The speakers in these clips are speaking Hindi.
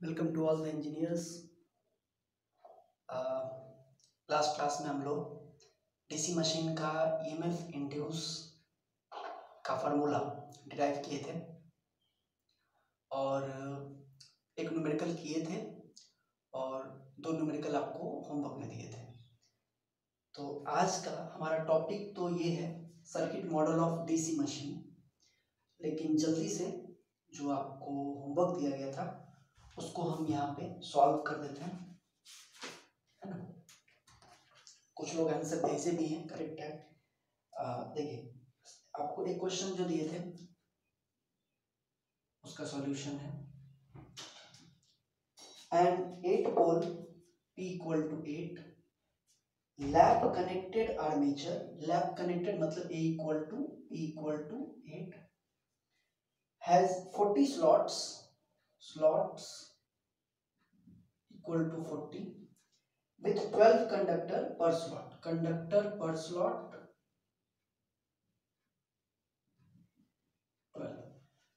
Welcome to all the engineers last class में हम लोग डीसी मशीन का ईएमएफ इंड्यूस का फार्मूला डिराइव किए थे और एक न्यूमेरिकल किए थे और दो न्यूमेरिकल आपको होमवर्क में दिए थे। तो आज का हमारा टॉपिक तो ये है circuit model of DC machine लेकिन जल्दी से जो आपको होमवर्क दिया गया था उसको हम यहाँ पे सॉल्व कर देते हैं। है ना? कुछ लोग आंसर भेजे भी हैं करेक्ट है। देखिए, आपको एक क्वेश्चन जो दिए थे, उसका सॉल्यूशन है। And eight pole P equal to eight lap connected armature lap connected मतलब A equal to P equal to eight has 40 slots slots equal to 40 with 12 conductor per slot. Conductor per slot 12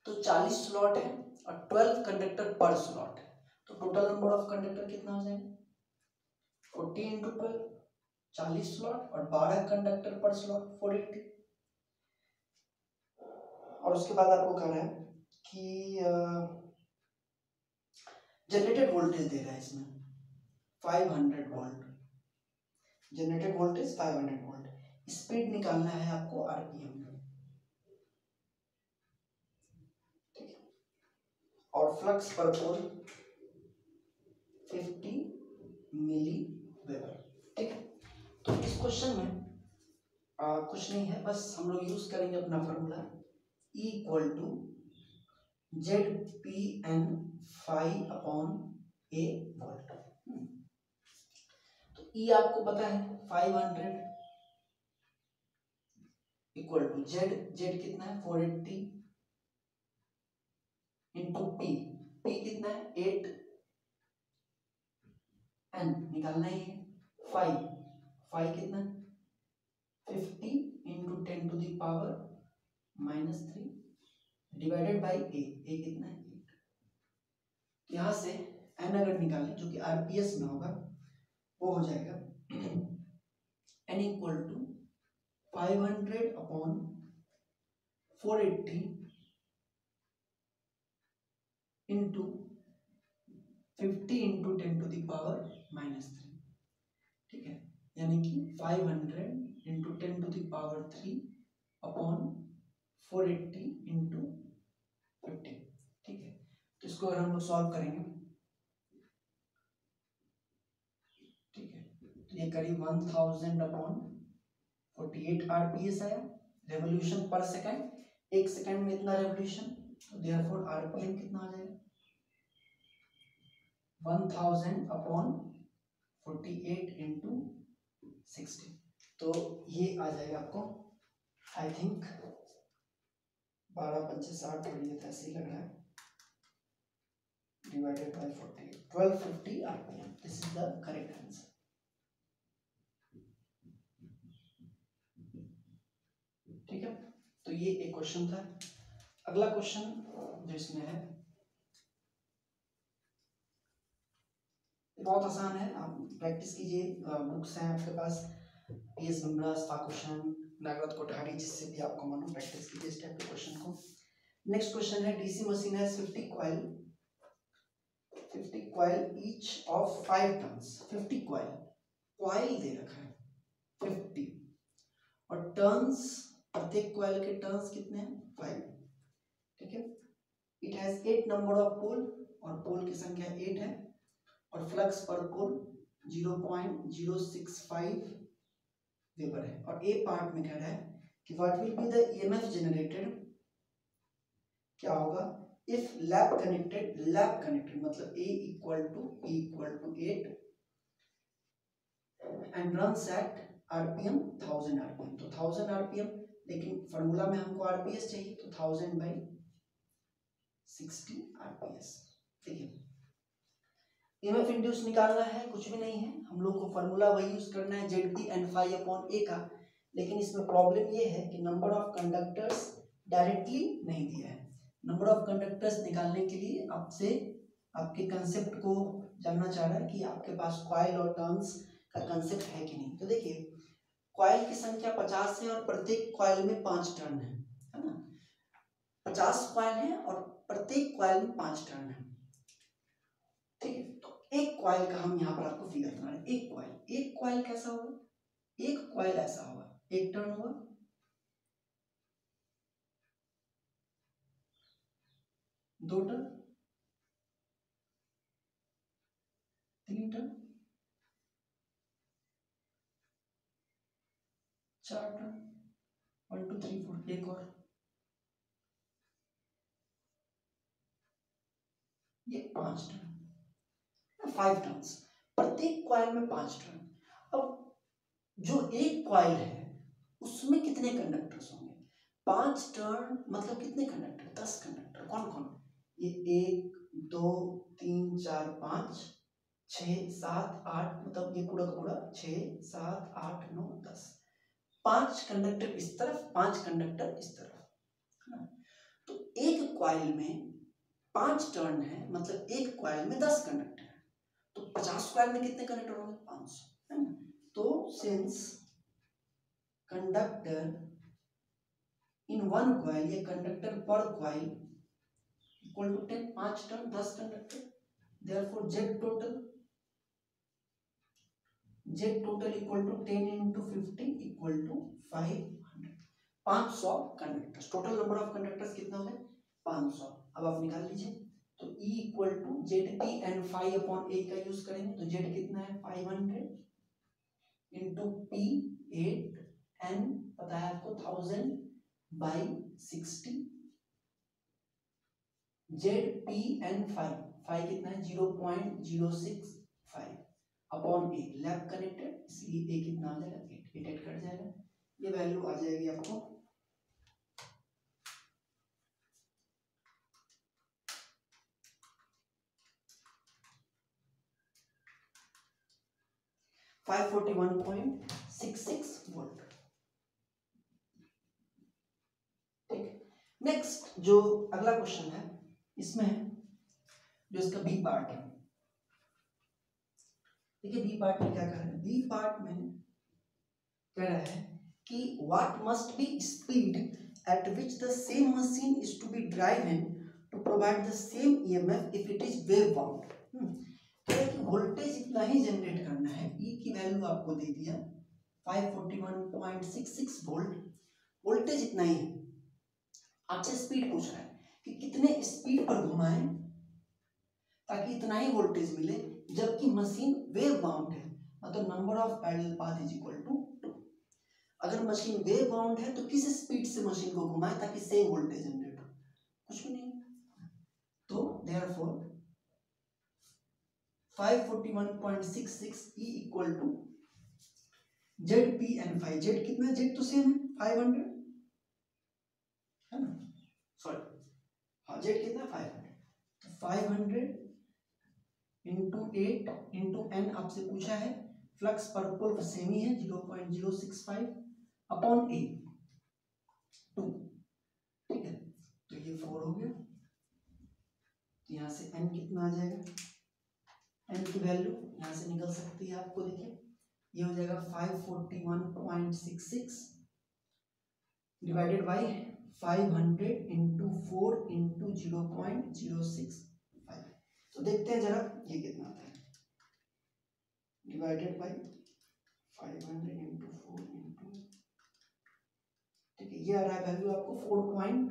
तो 40 स्लॉट है और 12 कंडक्टर पर स्लॉट है। तो टोटल नंबर ऑफ़ कंडक्टर कितना हो जाएगा? 40 इंटू ट्वेल्व चालीस स्लॉट और 12 कंडक्टर पर स्लॉट 480 और उसके बाद आपको कह रहा है कि जनरेटेड वोल्टेज दे रहा है इसमें। 500 volt generated voltage 500 volt speed निकालना है आपको आरपीएम में ठीक और फ्लक्स पर पोल 50 मिली वेबर ठीक तो इस क्वेश्चन में आ, कुछ नहीं है बस हम लोग यूज़ करेंगे अपना formula equal to Z P N phi upon A volt तो E आपको पता है five hundred equal to Z Z कितना है? Four eighty into P P कितना है? एट एन निकालना ही है फाइव फाइव कितना fifty into ten to the power minus three divided by A A कितना है? यहाँ से एन अगर निकालें, जो कि आरपीएस में होगा, वो हो जाएगा N equal to five hundred upon four eighty into fifty into ten to the power minus three ठीक है? यानी कि five hundred into ten to the power three upon four eighty into fifty ठीक है? तो इसको अगर हम लोग सॉल्व करेंगे। ठीक है तो ये करीब one thousand upon forty eight R P S आया। रेवोल्यूशन पर सेकंड एक सेकंड में इतना रेवोल्यूशन तो पी एम कितना आ जाएगा? One thousand upon forty eight into sixty तो ये आ जाएगा आपको आई थिंक बारह पंचे साठ ये ऐसे ही लग रहा है। divided by 40 1250 rpm this is the correct answer. ठीक है? तो ये एक क्वेश्चन था। अगला क्वेश्चन जो इसमें है बहुत आसान है। आप प्रैक्टिस कीजिए। बुक्स हैं आपके पास। पी एस बिमराज पाकुशन नागरथ कोठारी जिससे भी आपको मालूम प्रैक्टिस कीजिए इस टाइप के क्वेश्चन को। नेक्स्ट क्वेश्चन है डीसी मशीन है fifty coil fifty coil each of five turns fifty coil coil दे रखा है. 50 और टर्न्स प्रत्येक क्वाइल के टर्न्स कितने हैं? 5 ठीक है? It has eight number of pole और पोल की संख्या एट है. और फ्लक्स पर पोल 0.065 वेबर है. और ए पार्ट में कह रहा है कि what will be the EMF generated क्या होगा? If lap connected lap connected मतलब A equal to E equal to eight and runs at RPM thousand RPM तो थाउज़ेंड आरपीएम लेकिन फॉर्मूला में हमको आरपीएस चाहिए तो थाउज़ेंड बाई सिक्सटी आरपीएस देखिए ईएमएफ इंड्यूस निकालना है, कुछ भी नहीं है। हम लोग को फॉर्मूला वही यूज़ करना है Z P N phi upon A का। लेकिन इसमें प्रॉब्लम ये है कि नंबर ऑफ़ कंडक्टर्स डायरेक्टली नहीं दिया है। नंबर ऑफ़ कंडक्टर्स निकालने के लिए आपसे आपके कंसेप्ट को जानना चाह रहा है कि आपके पास क्वाइल और टर्न्स का कंसेप्ट है कि नहीं। तो देखिए क्वाइल की संख्या पचास है और प्रत्येक क्वाइल में पाँच टर्न है है ना? पचास क्वाइल है और प्रत्येक क्वाइल में पाँच टर्न है। ठीक है तो एक क्वाइल का हम यहाँ पर आपको फिगर बना रहे एक क्वाइल एक क्वाइल कैसा होगा? एक क्वाइल ऐसा होगा। एक टर्न हुआ दो टर्न तीन टर्न चार turn one two three four एक और। ये पाँच टर्न फाइव टर्न्स प्रत्येक क्वाइल में पाँच टर्न अब जो एक क्वाइल है, उसमें कितने कंडक्टर्स होंगे? पाँच टर्न मतलब कितने कंडक्टर दस कंडक्टर कौन कौन ये एक, दो, तीन, चार, पाँच, छ, सात, आठ मतलब ये पूरा का पूरा छ, सात, आठ, नौ, दस। पाँच कंडक्टर इस तरफ़, पाँच कंडक्टर इस तरफ़, है ना? तो एक क्वाइल में पाँच टर्न है मतलब एक क्वाइल में दस कंडक्टर है। तो पचास क्वाइल में कितने कंडक्टर होंगे? पाँच सौ है ना? तो since conductor in one coil ये conductor per coil equal to ten पाँच टर्न दस conductor therefore, z total z total equal to 10 into 50 equal to 500 500 conductors total number of conductors कितना हो? गए 500 अब आप निकाल लीजिए। तो E equal to Z T N five upon A का यूज़ करेंगे। तो जेड कितना है? 500 hundred into P eight N पता है आपको? Thousand by sixty Z P N five five कितना है? Zero point zero six five upon A lap connected इसलिए ए कितना आ जाएगा? एट एट एट जाएगा। ये वैल्यू आ जाएगी आपको। Five forty one point six six volt ठीक? नेक्स्ट जो अगला क्वेश्चन है इसमें जो इसका बी पार्ट है। देखिए बी पार्ट में क्या कर रहे हैं? बी पार्ट में कह रहा है कि what must be speed at which the same machine is to be driven to provide the same EMF if it is wave wound कह वोल्टेज इतना ही जनरेट करना है। ई की वैल्यू आपको दे दिया। 541.66 वोल्ट वोल्टेज इतना ही आपसे स्पीड पूछ रहा है। कि कितने स्पीड पर घुमाएँ, ताकि इतना ही वोल्टेज मिले, जबकि मशीन वेव बाउंड है। मतलब number of parallel path is equal to two अगर मशीन वेव बाउंड है तो किस स्पीड से मशीन को घुमाए, ताकि सेम वोल्टेज जनरेट हो? कुछ भी नहीं। तो therefore 541.66 E equal to Z P N five Z कितना? जेड तो सेम है 500 है ना? सॉरी जेड कितना? Five hundred five hundred into eight into N आपसे पूछा है। फ्लक्स पर पोल सेमी है zero point zero six five upon A two ठीक है? तो ये फोर हो गया। तो यहाँ से एन कितना आ जाएगा? एन की वैल्यू यहाँ से निकल सकती है आपको, देखिए। ये हो जाएगा five forty one point six six divided by five hundred into four into zero तो देखते हैं जरा ये कितना आता है। Divided by five hundred into four into ठीक है, ये आ रहा है वैल्यू आपको four point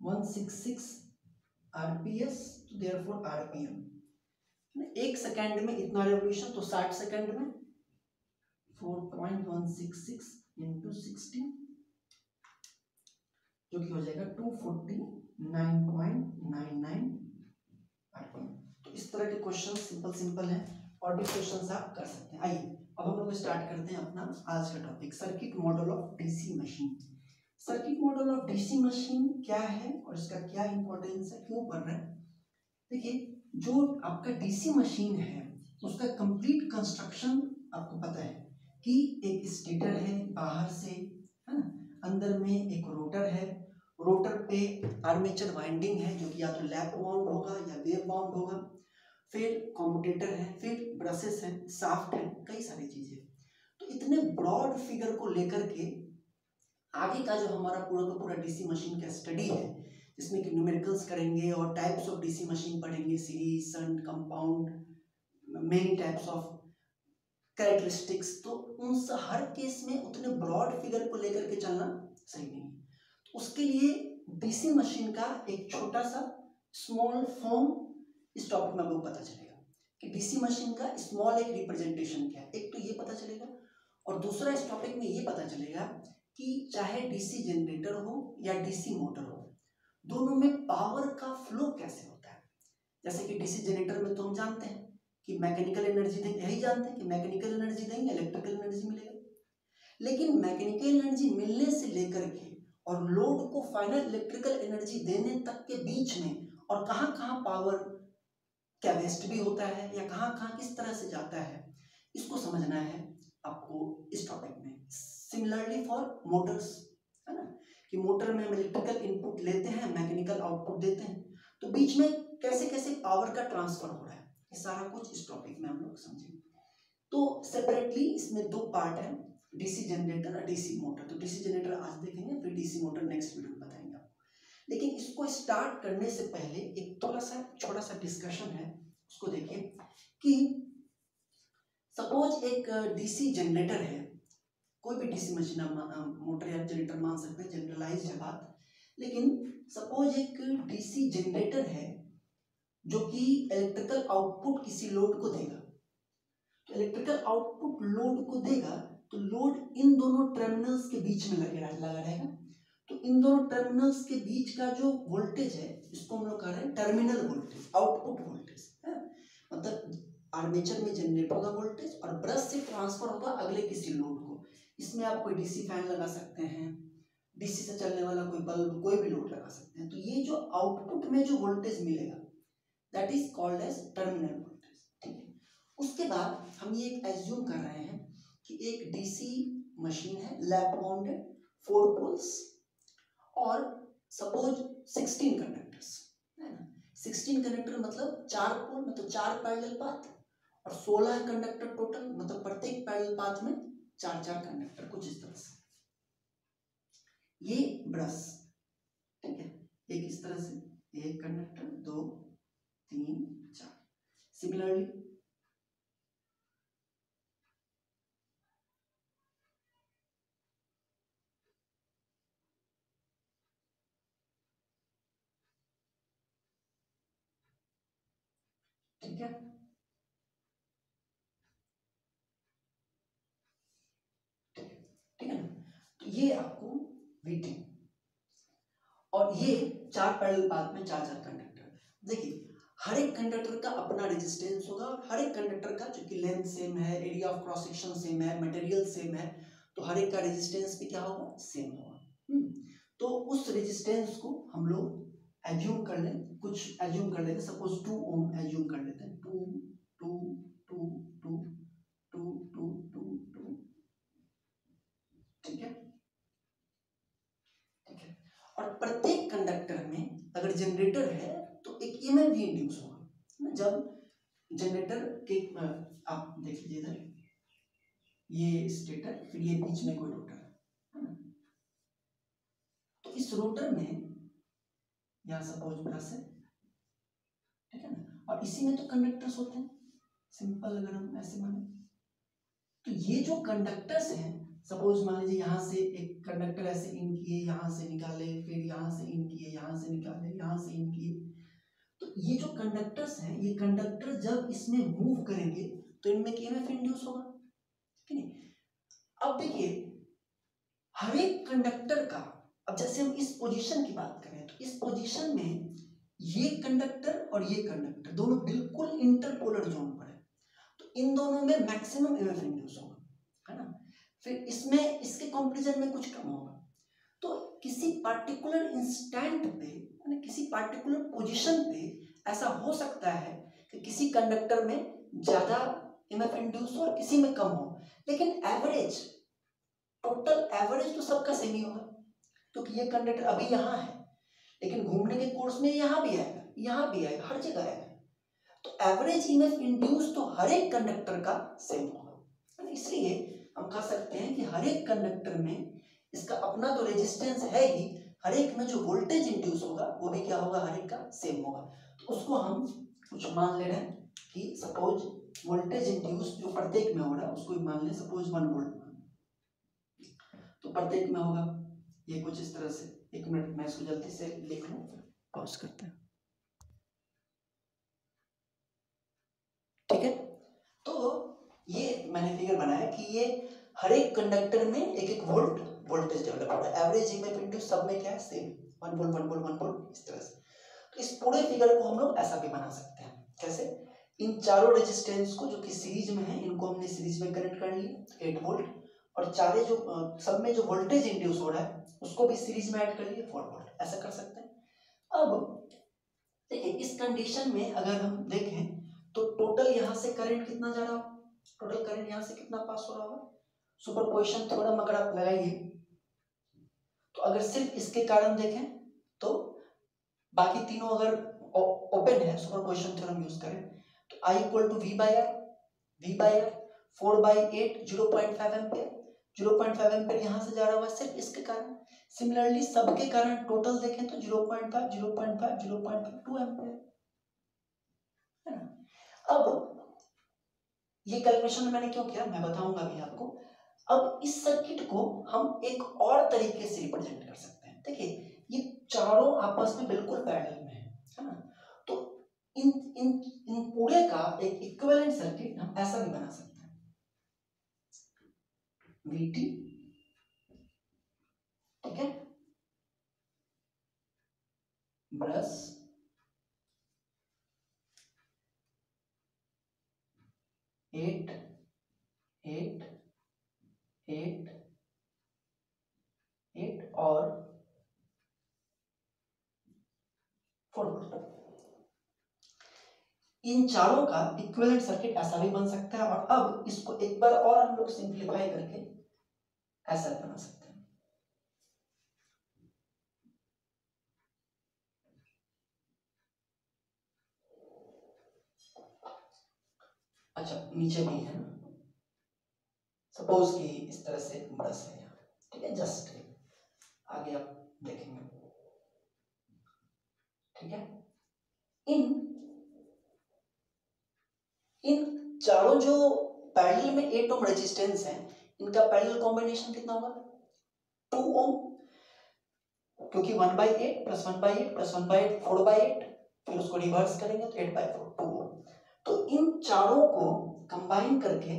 one six six तो फोर आरपीएम एक सेकेंड में इतना रेवोल्यूशन तो साठ सेकेंड में four point one six six into sixteen जो कि हो जाएगा two forty nine point nine nine तो इस तरह के क्वेश्चन सिंपल सिंपल हैं, और भी क्वेश्चन आप कर सकते हैं। आइए, अब हम लोग स्टार्ट करते हैं अपना आज का topic circuit model of DC machine circuit model of DC machine क्या है और इसका क्या इंपॉर्टेंस है, क्यों पढ़ रहे हैं? देखिए, जो आपका डीसी मशीन है, उसका कंप्लीट कंस्ट्रक्शन आपको पता है कि एक स्टेटर है बाहर से, है ना? अंदर में एक रोटर है रोटर पे आर्मेचर वाइंडिंग है, जो कि या तो लैप बाउंड होगा या वेव बाउंड होगा। फिर कॉम्पिटेटर है, फिर ब्रशेस हैं साफ्ट है, कई सारी चीज़ें। तो इतने ब्रॉड फिगर को लेकर के आगे का जो हमारा पूरा का पूरा डीसी मशीन का स्टडी है, जिसमें कि न्यूमेरिकल्स करेंगे और टाइप्स ऑफ़ डीसी मशीन पढ़ेंगे series shunt compound many types of characteristics तो उन हर केस में उतने ब्रॉड फिगर को लेकर के चलना सही नहीं है। उसके लिए डीसी मशीन का एक छोटा सा स्मॉल फॉर्म इस टॉपिक में आपको पता चलेगा कि डीसी मशीन का स्मॉल एक रिप्रेजेंटेशन क्या है। एक तो ये पता चलेगा और दूसरा इस टॉपिक में ये पता चलेगा कि चाहे डीसी जनरेटर हो या डीसी मोटर हो, दोनों में पावर का फ्लो कैसे होता है। जैसे कि डीसी जनरेटर में तो हम जानते हैं कि मैकेनिकल एनर्जी देंगे यही जानते हैं कि मैकेनिकल एनर्जी देंगे इलेक्ट्रिकल एनर्जी मिलेगा। लेकिन मैकेनिकल एनर्जी मिलने से लेकर के और लोड को फाइनल इलेक्ट्रिकल एनर्जी देने तक के बीच में और कहाँ कहाँ पावर क्या वेस्ट भी होता है या कहाँ कहाँ किस तरह से जाता है, इसको समझना है आपको इस टॉपिक में। सिमिलरली फॉर मोटर्स है ना? कि मोटर में हम इलेक्ट्रिकल इनपुट लेते हैं मैकेनिकल आउटपुट देते हैं तो बीच में कैसे कैसे पावर का ट्रांसफ़र हो रहा है, ये सारा कुछ इस टॉपिक में हम लोग समझेंगे। तो सेपरेटली इसमें दो पार्ट है। डीसी जनरेटर और डीसी मोटर। तो डीसी जनरेटर आज देखेंगे, फिर डीसी मोटर नेक्स्ट वीडियो में बताएँगे आपको। लेकिन इसको स्टार्ट करने से पहले एक थोड़ा सा छोटा सा डिस्कशन है। उसको देखिए कि सपोज़ एक डीसी जनरेटर है, कोई भी डीसी मशीन मोटर या जनरेटर मान सकते हैं जनरलाइज है बात। लेकिन सपोज़ एक डीसी जनरेटर है जो कि इलेक्ट्रिकल आउटपुट किसी लोड को देगा। तो इलेक्ट्रिकल आउटपुट लोड को देगा तो लोड इन दोनों टर्मिनल्स के बीच में लगे लगा रहेगा। तो इन दोनों टर्मिनल्स के बीच का जो वोल्टेज है, इसको हम लोग कह रहे हैं टर्मिनल वोल्टेज आउटपुट वोल्टेज मतलब आर्मेचर में जनरेट होगा वोल्टेज और ब्रश से ट्रांसफ़र होगा अगले किसी लोड को। इसमें आप कोई डीसी फ़ैन लगा सकते हैं डीसी से चलने वाला कोई बल्ब कोई भी लोड लगा सकते हैं। तो ये जो आउटपुट में जो वोल्टेज मिलेगा that is called as terminal voltage ठीक है? उसके बाद हम ये एज्यूम कर रहे हैं कि एक डीसी मशीन है लैप बाउंडेड फोर पोल्स और सपोज़ सिक्सटीन कंडक्टर्स है ना? सिक्सटीन कंडक्टर मतलब चार पोल मतलब चार पैरेलल पाथ और सोलह कंडक्टर टोटल मतलब प्रत्येक पैरेलल पाथ में चार चार कंडक्टर कुछ इस तरह से। ये ब्रश, ठीक है? एक इस तरह से? एक कंडक्टर दो, तीन, चार। सिमिलरली ठीक है? ठीक है ना? तो ये आपको वीटी। और ये चार पैरेलल पाथ में चार चार कंडक्टर देखिए हर एक कंडक्टर का अपना रेजिस्टेंस होगा और हर एक कंडक्टर का चूँकि लेंथ सेम है area of cross section same है मटेरियल सेम है तो हर एक का रेजिस्टेंस भी क्या होगा? सेम होगा। हम्म, तो उस रेजिस्टेंस को हम लोग एज्यूम कर लें कुछ एज्यूम कर लेते सपोज़ टू ओम एज्यूम कर लेते हैं two two two two two two two two ठीक है? ठीक है. और प्रत्येक कंडक्टर में अगर जनरेटर है तो एक भी इंड्यूस होगा. जब जनरेटर के आप देख लीजिए इधर. ये स्टेटर फिर ये बीच में कोई रोटर है. तो इस रोटर में यहाँ सपोज़ ब्रश है ठीक है ना? और इसी में तो कंडक्टर्स होते हैं। सिंपल अगर हम ऐसे माने। तो ये जो कंडक्टर्स हैं सपोज़ मान लीजिए यहाँ से एक कंडक्टर ऐसे इन किए, यहाँ से निकाले, फिर यहाँ से इन किए, यहाँ से निकाले, यहाँ से इन किए। तो ये जो कंडक्टर्स हैं, ये कंडक्टर जब इसमें मूव करेंगे तो इनमें ईएमएफ इंड्यूस होगा। ठीक है अब देखिए, हर एक कंडक्टर का, अब जैसे हम इस पोजीशन की बात करें तो इस पोजीशन में ये कंडक्टर और ये कंडक्टर दोनों बिल्कुल इंटरपोलर जोन पर है। तो इन दोनों में मैक्सिमम ईएमएफ इंड्यूस होगा, है ना? फिर इसमें, इसके कंपैरिजन में कुछ कम होगा। तो किसी पार्टिकुलर इंस्टेंट पे, यानी किसी पार्टिकुलर पोजीशन पे ऐसा हो सकता है कि किसी कंडक्टर में ज़्यादा ईएमएफ इंड्यूस हो और किसी में कम हो। लेकिन एवरेज टोटल एवरेज तो सबका सेम ही होगा, क्योंकि तो ये कंडक्टर अभी यहाँ है। लेकिन घूमने के कोर्स में यहाँ भी आएगा यहाँ भी आएगा हर जगह आएगा तो एवरेज ईएमएफ इंड्यूस तो हर एक कंडक्टर का सेम होगा इसलिए हम कह सकते हैं कि हर एक कंडक्टर में इसका अपना तो रेजिस्टेंस है ही, हर एक में जो वोल्टेज इंड्यूस होगा, वो भी क्या होगा, हर एक का सेम होगा। तो उसको हम कुछ मान ले रहे हैं कि सपोज़ वोल्टेज इंड्यूस जो प्रत्येक में हो रहा है, उसको मान लें सपोज़ वन वोल्ट तो प्रत्येक में होगा, ये कुछ इस तरह से। एक मिनट मैं इसको जल्दी से लिख लूँ पॉज करते हैं ठीक है तो ये मैंने फिगर बनाया कि ये हर एक कंडक्टर में एक एक वोल्ट वोल्टेज डेवलप हो रहा है एवरेज ईएमएफ इंड्यूस सब में क्या है same one volt one volt one volt इस तरह से तो इस पूरे फिगर को हम लोग ऐसा भी बना सकते हैं कैसे इन चारों रेजिस्टेंस को जो कि सीरीज़ में है इनको हमने सीरीज़ में कनेक्ट कर लिया एट वोल्ट और चारे जो सब में जो वोल्टेज इंड्यूस हो रहा है, उसको भी सीरीज़ में ऐड कर लिए फोर वोल्ट ऐसा कर सकते हैं। अब, देखिए, इस कंडीशन में अगर हम देखें तो टोटल यहाँ से करंट कितना जा रहा हो? टोटल करंट यहाँ से कितना पास हो रहा होगा? सुपर पोजिशन थोड़ा अगर आप लगाइए। तो अगर सिर्फ़ इसके कारण देखें तो बाकी तीनों अगर ओपन है सुपर पोजिशन थ्योरम यूज़ करें तो I equal to V by R V by R four by eight zero point five ampere zero point five ampere यहाँ से जा रहा हुआ सिर्फ़ इसके कारण। सिमिलरली सबके कारण टोटल देखें तो zero point five, zero point five, zero point five two ampere है ना? अब ये कैलकुलेशन मैंने क्यों किया? मैं बताऊँगा अभी आपको। अब इस सर्किट को हम एक और तरीके से रिप्रेजेंट कर सकते हैं। देखिए, ये चारों आपस में बिल्कुल पैरेलल में है है ना? तो इन इन इन पूरे का एक इक्विवेलेंट सर्किट हम ऐसा भी बना सकते हैं। वीटी ठीक है? Brush eight eight eight eight और फोर इन चारों का इक्विवेलेंट सर्किट ऐसा भी बन सकता है और अब इसको एक बार और हम लोग सिंप्लीफाई करके ऐसा बना सकते हैं। अच्छा नीचे भी है। सपोज़ कि इस तरह से ब्रश है ठीक है जस्ट आगे आप देखेंगे। ठीक है? इन इन चारों जो पैरेलल में एट ओम रेजिस्टेंस है, इनका पैरेलल कॉम्बिनेशन कितना होगा? Two ohm. क्योंकि one by eight plus one by eight plus one by eight four by eight फिर उसको रिवर्स करेंगे तो eight by four two ohm. तो इन चारों को कंबाइन करके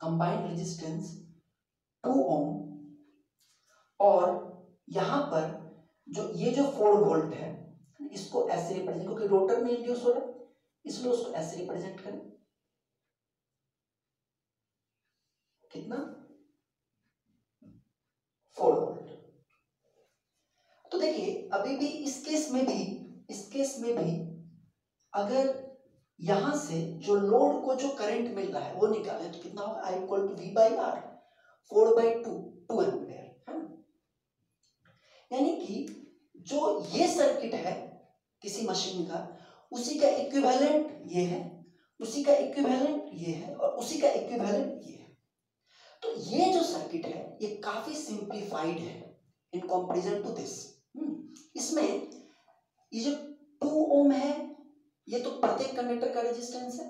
कंबाइंड रेजिस्टेंस टू ओम। और यहाँ पर जो, ये जो फोर वोल्ट है, इसको ऐसे रिप्रेजेंट क्योंकि रोटर में इंड्यूस हो रहा है। इसलिए उसको ऐसे रिप्रेजेंट करें। कितना? फोर वोल्ट तो देखिए, अभी भी इस केस में भी, इस केस में भी अगर यहाँ से जो लोड को जो करंट मिल रहा है, वो निकाले तो कितना होगा? I equal to V by R four by two two ampere है यानी कि जो ये सर्किट है, किसी मशीन का उसी का इक्विवेलेंट ये है, उसी का इक्विवेलेंट ये है और उसी का इक्विवेलेंट ये है। तो ये जो सर्किट है, ये काफ़ी सिंप्लीफाइड है इन कंपैरिजन टू दिस इसमें ये जो टू ओम है, ये तो प्रत्येक कंडक्टर का रेजिस्टेंस है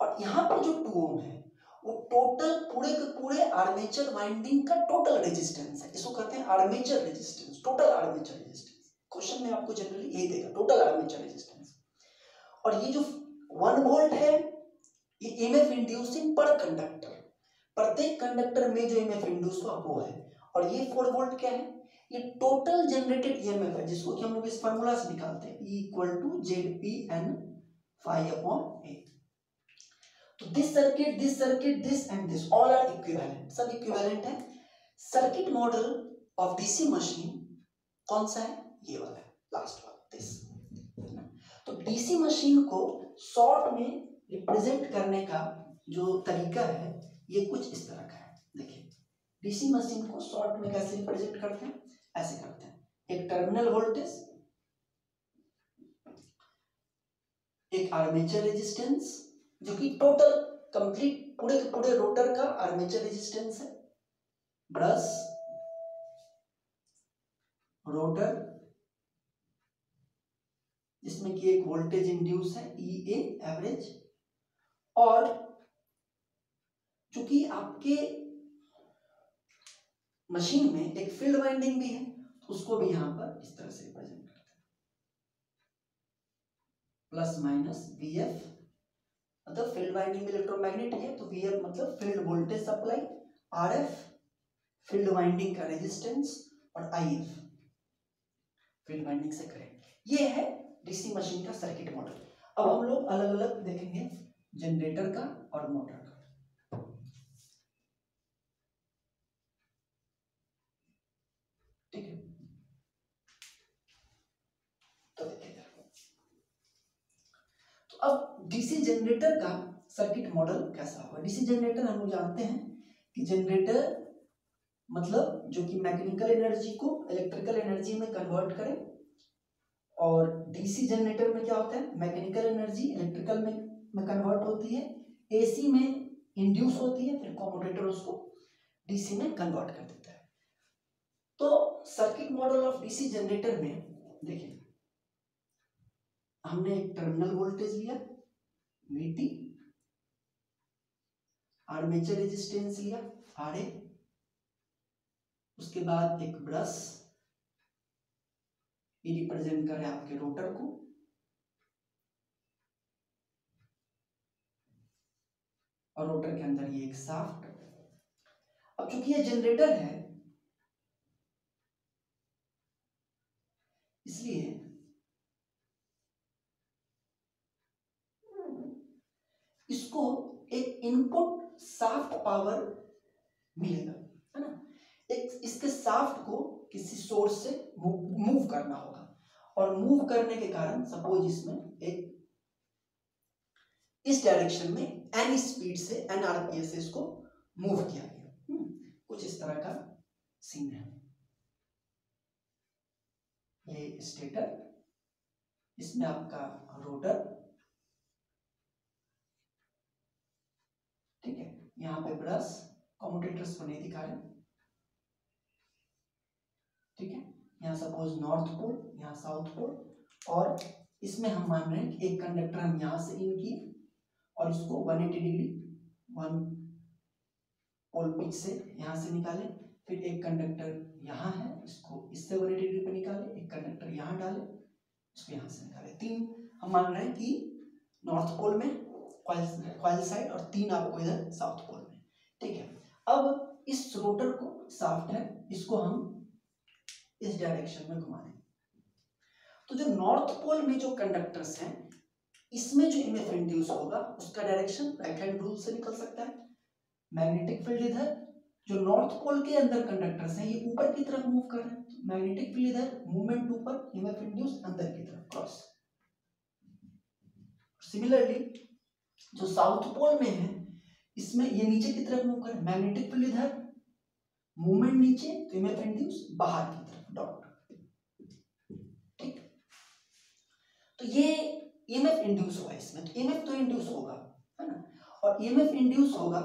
और यहाँ पर जो टू ओम है, वो टोटल पूरे के पूरे आर्मेचर वाइंडिंग का टोटल रेजिस्टेंस है। इसको कहते हैं armature resistance total armature resistance question में आपको जनरली यही देगा टोटल आर्मेचर रेजिस्टेंस और ये जो वन वोल्ट है, ये ईएमएफ इंड्यूसिंग पर कंडक्टर प्रत्येक कंडक्टर में जो ईएमएफ इंड्यूस हुआ, वो है। और ये फोर वोल्ट क्या है? ये टोटल जनरेटेड ईएमएफ है, जिसको कि हम लोग इस फार्मूला से निकालते हैं। E equal to Z P N five upon A तो this circuit this circuit this and this all are equivalent सब इक्विवेलेंट है। Circuit model of DC machine कौन सा है? ये वाला है लास्ट वाला दिस डीसी मशीन को शॉर्ट में रिप्रेजेंट करने का जो तरीका है, ये कुछ इस तरह का है। देखिए, डीसी मशीन को शॉर्ट में कैसे रिप्रेजेंट करते हैं? ऐसे करते हैं। एक टर्मिनल वोल्टेज, एक आर्मेचर रेजिस्टेंस, जो कि टोटल, कंप्लीट, पूरे के पूरे रोटर का आर्मेचर रेजिस्टेंस है। ब्रश, रोटर जिसमें कि एक वोल्टेज इंड्यूस है ई ए एवरेज और चूँकि आपके मशीन में एक फ़ील्ड वाइंडिंग भी है तो उसको भी यहाँ पर इस तरह से रिप्रेजेंट करते हैं। प्लस माइनस वी एफ़ मतलब फ़ील्ड वाइंडिंग इलेक्ट्रोमैग्नेट है तो वी एफ़ मतलब field voltage supply R F field winding का रेजिस्टेंस और आई एफ़ फ़ील्ड वाइंडिंग से करें ये है डीसी मशीन का सर्किट मॉडल अब हम लोग अलग अलग देखेंगे जनरेटर का और मोटर का। ठीक है? तो तो अब डीसी जनरेटर का सर्किट मॉडल कैसा होगा? डीसी जनरेटर हम लोग जानते हैं कि जनरेटर मतलब जो कि मैकेनिकल एनर्जी को इलेक्ट्रिकल एनर्जी में कन्वर्ट करे और डीसी जनरेटर में क्या होता है? मैकेनिकल एनर्जी इलेक्ट्रिकल में में कन्वर्ट होती है। एसी में इंड्यूस होती है, फिर कॉमोडेटर उसको डीसी में कन्वर्ट कर देता है। तो circuit model of DC generator में, देखिए, हमने एक टर्मिनल वोल्टेज लिया वीटी आर्मेचर रेजिस्टेंस लिया आर उसके बाद एक ब्रश ये रिप्रेजेंट करे आपके रोटर को। और रोटर के अंदर ये एक साफ्ट। अब चूँकि ये जनरेटर है, इसलिए इसको एक इनपुट साफ्ट पावर मिलेगा, है ना? एक इसके साफ्ट को किसी सोर्स से मूव करना होगा। और मूव करने के कारण सपोज़ इसमें एक इस डायरेक्शन में एन स्पीड से एन आरपीएस से इसको मूव किया गया। हम्म, कुछ इस तरह का सीन है। ये स्टेटर इसमें आपका रोटर ठीक है? यहाँ पे ब्रश कम्यूटेटर्स को नहीं दिखा रहे। ठीक है? यहाँ सपोज़ नॉर्थ पोल यहाँ साउथ पोल और इसमें हम मान रहे हैं कि एक कंडक्टर हम यहाँ से इन किए और इसको 180 डिग्री वन पोल पिच से यहाँ से निकाले, फिर एक कंडक्टर यहाँ है, इसको इससे 180 डिग्री पे निकाले, एक कंडक्टर यहाँ डाले, इसको यहाँ से निकाले। तीन, हम मान रहे हैं कि नॉर्थ पोल में क्वाइल साइड और तीन आपको इधर साउथ पोल में। ठीक है? अब इस रोटर को साफ्ट है, इसको हम इस डायरेक्शन में घुमा दें तो जो नॉर्थ पोल में जो कंडक्टर्स हैं, इसमें जो इमेज इंड्यूस होगा, उसका डायरेक्शन राइट हैंड रूल से निकल सकता है। मैग्नेटिक फ़ील्ड इधर, जो नॉर्थ पोल के अंदर कंडक्टर्स हैं, ये ऊपर की तरफ़ मूव कर रहे हैं। मैग्नेटिक फ़ील्ड इधर मूवमेंट ऊपर इमेज इंड्यूस अंदर की तरफ़ क्रॉस सिमिलरली जो साउथ पोल में है, इसमें ये नीचे की तरफ़ मूव कर मैग्नेटिक फ़ील्ड इधर मूवमेंट नीचे तो इमेज इंड्यूस बाहर की तरफ़ डॉट ठीक ये ईएमएफ e इंड्यूस हुआ इसमें तो ईएमएफ e तो इंड्यूस होगा, है ना? और ईएमएफ e इंड्यूस होगा,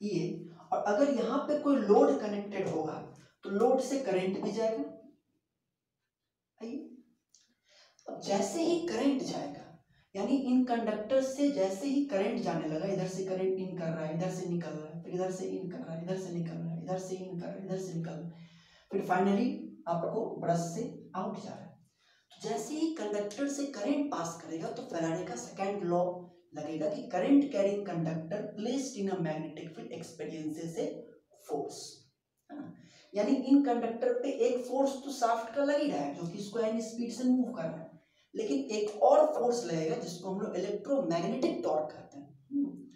ये, और अगर यहाँ पे कोई लोड कनेक्टेड होगा तो लोड से करंट भी जाएगा। आइए, अब जैसे ही करंट जाएगा, यानी इन कंडक्टर से जैसे ही करंट जाने लगा, इधर से करंट इन कर रहा है, इधर से निकल रहा है, फिर इधर से इन कर रहा है, इधर से निकल रहा है, इधर से इन कर रहा है, इधर से निकल रहा है। फिर फाइनली आपको ब्रश से आउट जा रहा है। तो जैसे ही कंडक्टर से करंट पास करेगा तो फैराडे का सेकेंड लॉ लगेगा कि current carrying conductor placed in a magnetic field experiences a force यानी इन कंडक्टर पे एक फोर्स तो साफ्ट का लग ही रहा है जो कि इसको एनी स्पीड से मूव कर रहा है। लेकिन एक और फोर्स लगेगा, जिसको हम लोग इलेक्ट्रोमैग्नेटिक टॉर्क कहते हैं। हम्म।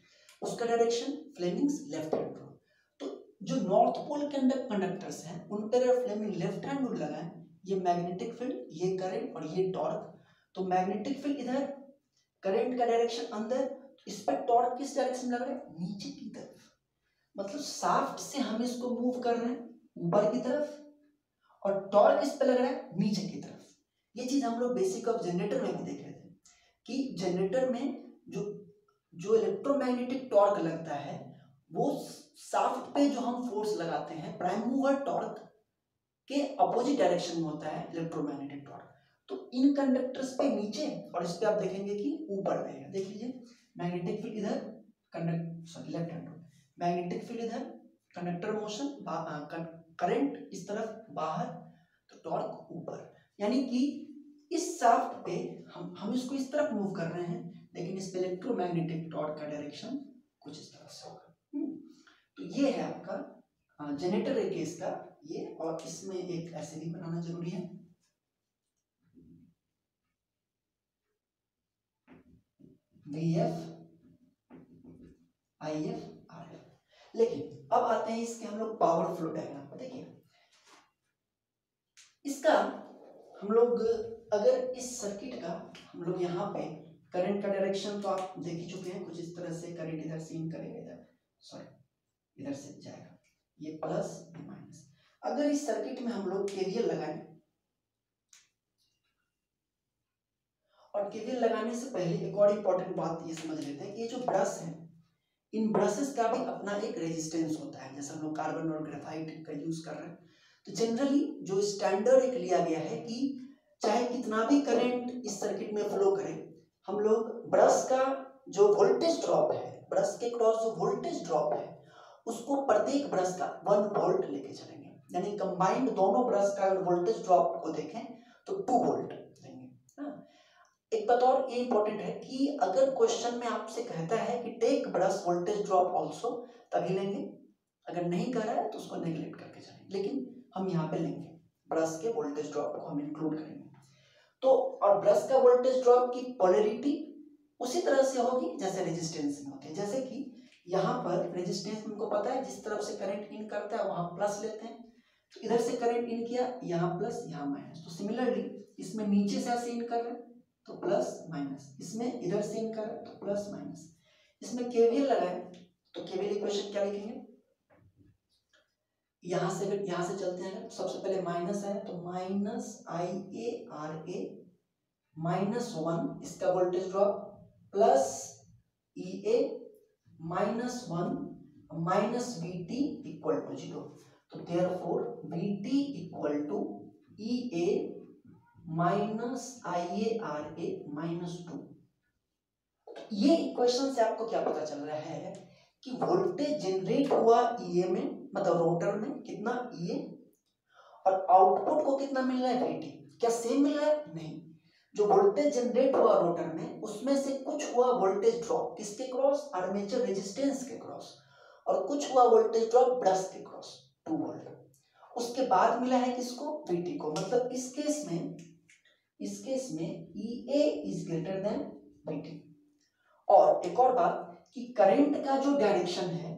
उसका direction Fleming's left hand rule तो जो नॉर्थ पोल के अंदर कंडक्टर्स हैं, उन पर फ्लेमिंग लेफ़्ट हैंड रूल लगा है ये मैग्नेटिक फ़ील्ड ये करंट और ये टॉर्क तो मैग्नेटिक फ़ील्ड इधर करंट का डायरेक्शन अंदर इस पर टॉर्क किस डायरेक्शन लग रहा है? नीचे की तरफ़. मतलब साफ्ट से हम इसको मूव कर रहे हैं, ऊपर की तरफ़, और टॉर्क इस पे लग रहा है, नीचे की तरफ़. ये चीज़ हम लोग बेसिक ऑफ़ जनरेटर में भी देख रहे थे, कि जनरेटर में जो जो इलेक्ट्रोमैग्नेटिक टॉर्क लगता है, वो साफ्ट पे जो हम फोर्स लगाते हैं प्राइम मूवर टॉर्क के अपोजिट डायरेक्शन में होता है इलेक्ट्रोमैग्नेटिक टॉर्क तो इन कंडक्टर्स पे नीचे और इस पे आप देखेंगे कि ऊपर रहेगा देख लीजिए मैग्नेटिक फ़ील्ड इधर conduct sorry left hand magnetic field इधर कंडक्टर मोशन करंट इस तरफ़ बाहर तो टॉर्क ऊपर. यानी कि इस शाफ्ट पे हम हम इसको इस तरफ़ मूव कर रहे हैं लेकिन इस पे इलेक्ट्रोमैग्नेटिक टॉर्क का डायरेक्शन कुछ इस तरह से होगा। हम्म, तो ये है आपका जनरेटर केस का ये और इसमें एक ऐसे भी बनाना ज़रूरी है। V F I F R F लेकिन अब आते हैं इसके हम लोग पावर फ्लो डायग्राम पर, देखिए। इसका हम लोग अगर इस सर्किट का हम लोग यहाँ पे करंट का डायरेक्शन तो आप देख ही चुके हैं, कुछ इस तरह से करंट इधर से इन करेगा, इधर। सॉरी इधर से जाएगा। ये प्लस माइनस अगर इस सर्किट में हम लोग केवीएल लगाएँ, और केवीएल लगाने से पहले एक और इम्पोर्टेंट बात ये समझ लेते हैं कि ये जो ब्रश है, इन ब्रशेस का भी अपना एक रेजिस्टेंस होता है, जैसे हम लोग कार्बन और ग्रेफाइट का यूज़ कर रहे हैं। तो जनरली जो स्टैंडर्ड एक लिया गया है कि चाहे कितना भी करंट इस सर्किट में फ्लो करे, हम लोग ब्रश का जो वोल्टेज ड्रॉप है, ब्रश के क्रॉस जो वोल्टेज ड्रॉप है, उसको प्रत्येक ब्रश का वन वोल्ट लेके चलेंगे। यानी कंबाइंड दोनों ब्रश का अगर वोल्टेज ड्रॉप को देखें तो टू वोल्ट लेंगे हाँ। एक बात और ये इंपॉर्टेंट है कि अगर क्वेश्चन में आपसे कहता है कि take brush voltage drop also तभी लेंगे। अगर नहीं कर रहा है तो उसको नेग्लेक्ट करके चलेंगे। लेकिन हम यहाँ पे लेंगे। ब्रश के वोल्टेज ड्रॉप को हम इंक्लूड करेंगे। तो और ब्रश का वोल्टेज ड्रॉप की पोलरिटी उसी तरह से होगी जैसे रेजिस्टेंस में होती है। जैसे कि यहाँ पर रेजिस्टेंस हमको पता है, जिस तरफ़ से करंट इन करता है, वहाँ प्लस लेते हैं। इधर से करंट इन किया, यहाँ प्लस यहाँ माइनस तो सिमिलरली इसमें नीचे से ऐसे इन कर रहे तो प्लस माइनस इसमें इधर से इन कर रहे तो प्लस माइनस इसमें केवीएल लगाए तो केवीएल इक्वेशन क्या लिखेंगे? यहाँ से अगर यहाँ से चलते हैं तो सबसे पहले माइनस है तो minus I A R A minus one इसका voltage drop plus E A minus one minus V T equal to zero तो therefore V T equal to E A minus I A R A minus two ये इक्वेशन से आपको क्या पता चल रहा है कि वोल्टेज जनरेट हुआ ई e में मतलब रोटर में कितना ई e और आउटपुट को कितना मिल रहा है वी क्या सेम मिल रहा है? नहीं। जो वोल्टेज जनरेट हुआ रोटर में, उसमें से कुछ हुआ वोल्टेज ड्रॉप किसके क्रॉस आर्मेचर रेजिस्टेंस के क्रॉस और कुछ हुआ वोल्टेज ड्रॉप ब्रश के क्रॉस उसके बाद मिला है किसको? वीटी को। मतलब इस केस में, इस केस में E A is greater than VT और एक और बात कि करंट का जो डायरेक्शन है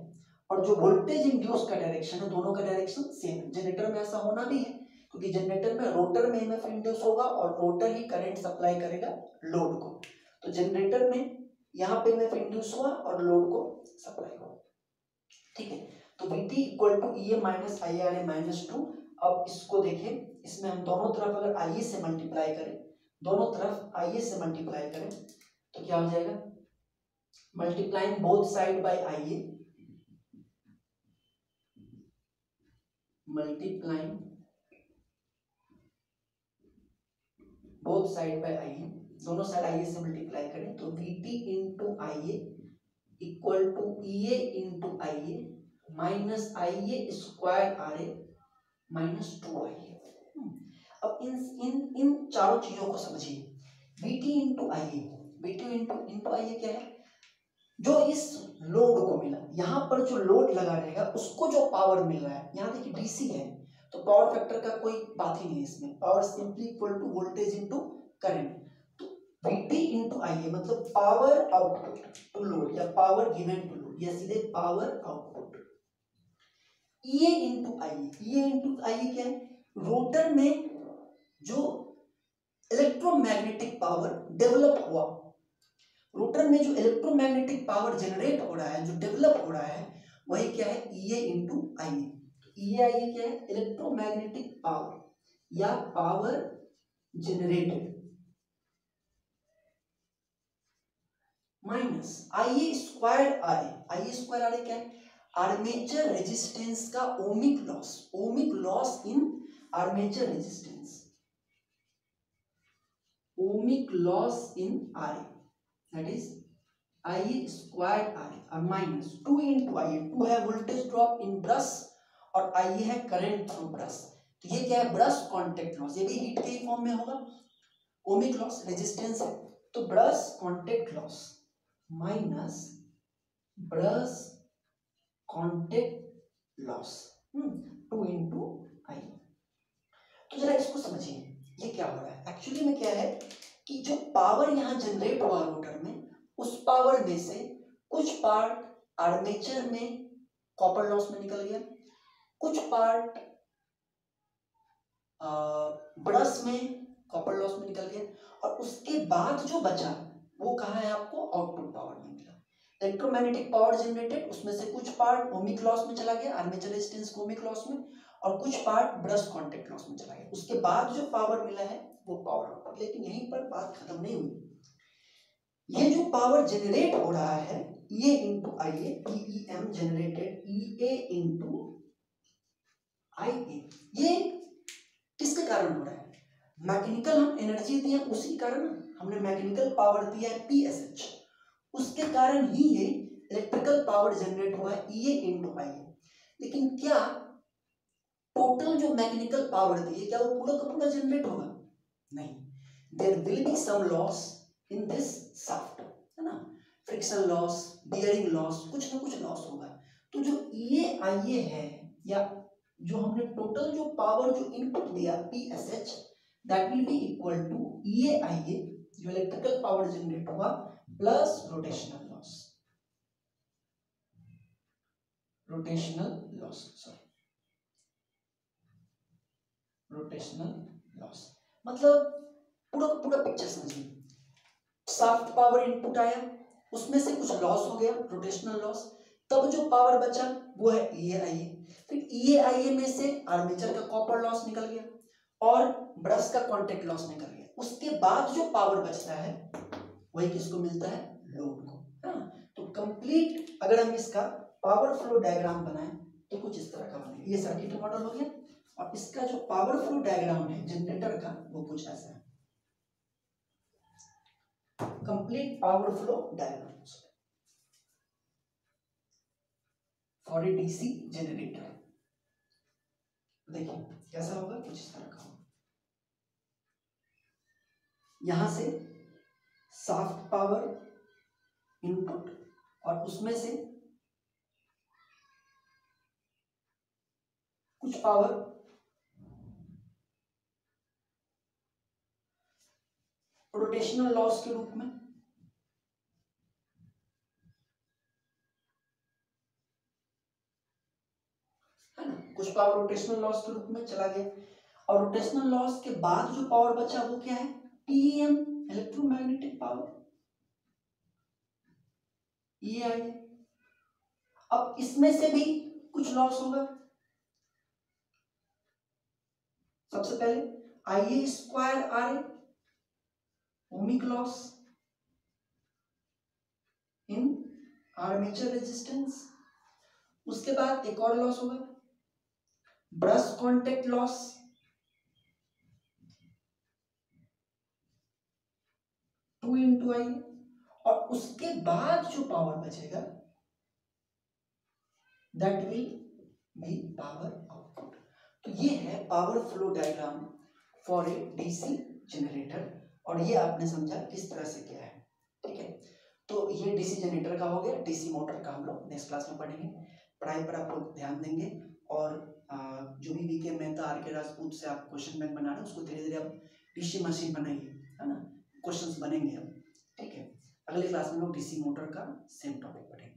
और जो वोल्टेज इंड्यूस का डायरेक्शन है, दोनों का डायरेक्शन सेम है। जनरेटर में ऐसा होना भी है, क्योंकि जनरेटर में रोटर में एमएफ इंड्यूस होगा और रोटर ही करंट सप्लाई करेगा लोड को। तो जनरेटर में यहाँ पे एमएफ इंड्यूस हुआ और लोड को सप्लाई हुआ। ठीक है? तो V T equal to E A minus I R A minus two अब इसको देखें, इसमें हम दोनों तरफ़ अगर आई ए से मल्टीप्लाई करें, दोनों तरफ़ आई ए से मल्टीप्लाई करें तो क्या हो जाएगा? Multiplying both side by I A multiplying both side by I A दोनों साइड आई ए से मल्टीप्लाई करें तो V T into I A equal to E A into I A minus I A square R A minus two I A अब इन इन इन चारों चीज़ों को समझिए। V T into I A V T into into I A क्या है? जो इस लोड को मिला, यहाँ पर जो लोड लगा रहेगा, उसको जो पावर मिल रहा है, यहाँ देखिए डीसी है तो पावर फैक्टर का कोई बात ही नहीं है इसमें। Power simply equal to voltage into current तो वीटी इंटू आई ए मतलब पावर आउटपुट टू लोड या पावर गिवन टू लोड या सीधे power output E into I E into I क्या है? रोटर में जो इलेक्ट्रोमैग्नेटिक पावर डेवलप हुआ। रोटर में जो इलेक्ट्रोमैग्नेटिक पावर जनरेट हो रहा है, जो डेवलप हो रहा है, वही क्या है? ई इंटू आई ए आई क्या है? इलेक्ट्रोमैग्नेटिक पावर या power generated minus I A square R A I A square R A क्या है? आर्मेचर रेजिस्टेंस का ohmic loss ohmic loss in armature resistance ohmic loss in R that is I square R और minus two into I two है वोल्टेज ड्रॉप इन ब्रश और आई है करंट थ्रू ब्रश तो ये क्या है? ब्रश कांटेक्ट लॉस ये भी हीट के ही फॉर्म में होगा। ओमिक लॉस रेजिस्टेंस है। तो brush contact loss minus brush contact loss two into I तो जरा इसको समझिए। ये क्या हो रहा है? एक्चुअली में क्या है कि जो पावर यहाँ जनरेट हुआ रोटर में, उस पावर में से कुछ पार्ट आर्मेचर में कॉपर लॉस में निकल गया। कुछ पार्ट ब्रश में कॉपर लॉस में निकल गया। और उसके बाद जो बचा, वो कहा है आपको? आउटपुट पावर में। इलेक्ट्रोमैग्नेटिक पावर जनरेटेड उसमें से कुछ पार्ट ओमिक लॉस में चला गया आर्मेचर रेजिस्टेंस ओमिक लॉस में, और कुछ पार्ट ब्रश कांटेक्ट लॉस में चला गया। उसके बाद जो पावर मिला है, वो पावर आउटपुट लेकिन यहीं पर बात खत्म नहीं हुई। ये जो पावर जनरेट हो रहा है ये into I M generated E A into I A ये किसके कारण हो रहा है? मैकेनिकल हम एनर्जी दिए उसी कारण हमने मैकेनिकल पावर दिया है पी एस एच उसके कारण ही ये इलेक्ट्रिकल पावर जनरेट हुआ है ई ए इंटू आई ए लेकिन क्या टोटल जो मैकेनिकल पावर है क्या वो पूरा का पूरा जनरेट होगा? नहीं। There will be some loss in this shaft है ना? फ्रिक्शन लॉस बियरिंग लॉस कुछ ना कुछ लॉस होगा। तो जो ये आई ए है, या जो हमने टोटल जो पावर जो इनपुट दिया P S H that will be equal to E I A जो इलेक्ट्रिकल पावर जनरेट हुआ plus rotational loss rotational loss sorry rotational loss मतलब पूरा पूरा पिक्चर समझिए। सॉफ्ट पावर इनपुट आया, उसमें से कुछ लॉस हो गया रोटेशनल लॉस तब जो पावर बचा, वो है ई ए आई ए फिर ई ए आई ए में से आर्मेचर का कॉपर लॉस निकल गया और ब्रश का कॉन्टेक्ट लॉस निकल गया। उसके बाद जो पावर बचता है वही किसको मिलता है? लोड को। हाँ तो कंप्लीट अगर हम इसका पावर फ्लो डायग्राम बनाएँ तो कुछ इस तरह का बनेगा। ये सर्किट मॉडल हो गया। और इसका जो पावर फ्लो डायग्राम है जनरेटर का, वो कुछ ऐसा है। Complete power flow diagrams for a DC generator. देखिए, कैसा होगा? कुछ इस तरह का होगा। यहाँ से सॉफ्ट पावर इनपुट और उसमें से कुछ पावर रोटेशनल लॉस के रूप में है ना? कुछ पावर रोटेशनल लॉस के रूप में चला गया। और रोटेशनल लॉस के बाद जो पावर बचा वो क्या है? टीएम इलेक्ट्रोमैग्नेटिक पावर ये आई अब इसमें से भी कुछ लॉस होगा। सबसे पहले I A square R A ohmic loss in armature resistance उसके बाद एक और लॉस होगा। Brush contact loss two into I. और उसके बाद जो पावर बचेगा that will be power output तो ये है power flow diagram for a DC generator और ये आपने समझा किस तरह से क्या है, ठीक है? तो ये डीसी जनरेटर का हो गया डीसी मोटर का हम लोग नेक्स्ट क्लास में पढ़ेंगे। पढ़ाई पर आप लोग ध्यान देंगे। और जो भी वीके मेहता आर के राजपूत से आप क्वेश्चन बैंक बना रहे हैं, उसको धीरे धीरे आप डीसी मशीन बनाइए, है ना? क्वेश्चंस बनेंगे अब, ठीक है? अगले क्लास में लोग डीसी मोटर का सेम टॉपिक पढ़ेंगे।